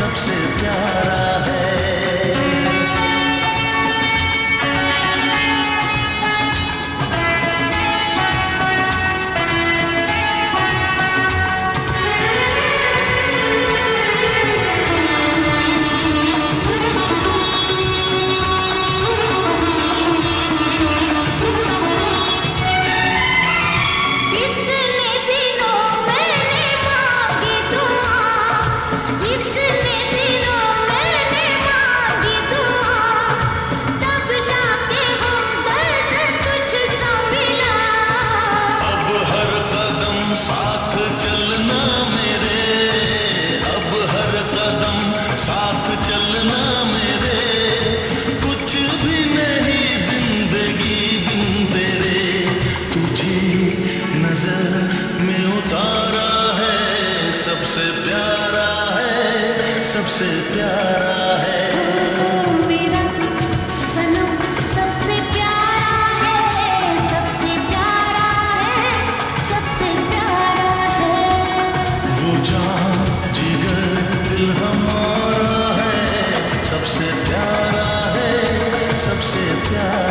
सबसे प्यार। साथ चलना मेरे। कुछ भी नहीं ज़िंदगी बिन तेरे। तुझे नज़र में उतारा है। सबसे प्यारा है, सबसे प्यारा सबसे प्यारा है सबसे प्यारा